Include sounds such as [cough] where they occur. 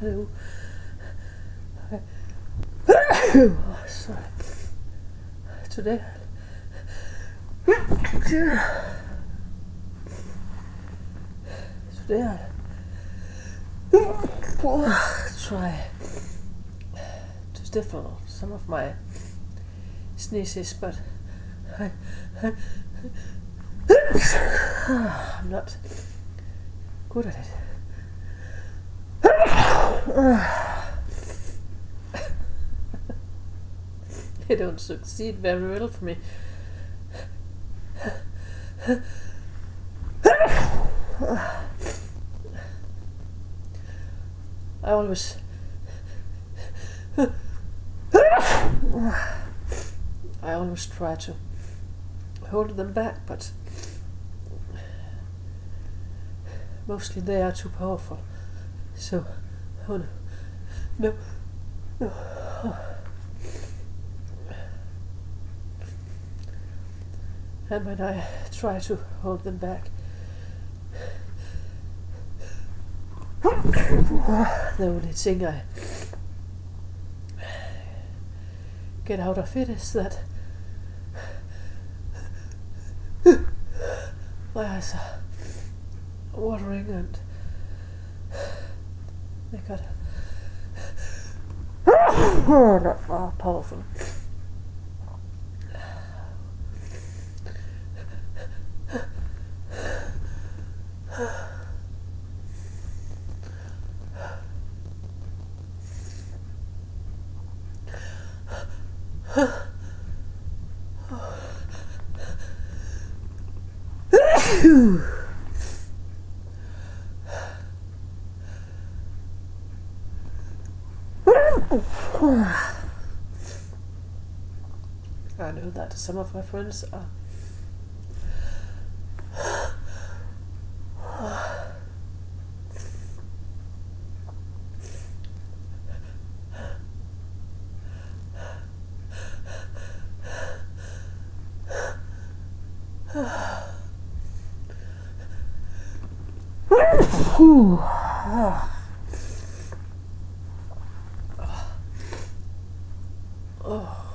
Hello. oh, sorry. Today. Today I try to stifle some of my sneezes, but I, I, I'm not good at it. [sighs] they don't succeed very well for me. I always I always try to hold them back, but mostly they are too powerful. So, oh no, no, no. And when I try to hold them back, the only thing I get out of it is that my eyes are watering and they got [sighs] not powerful. [sighs] [sighs] I know that some of my friends are. Oh.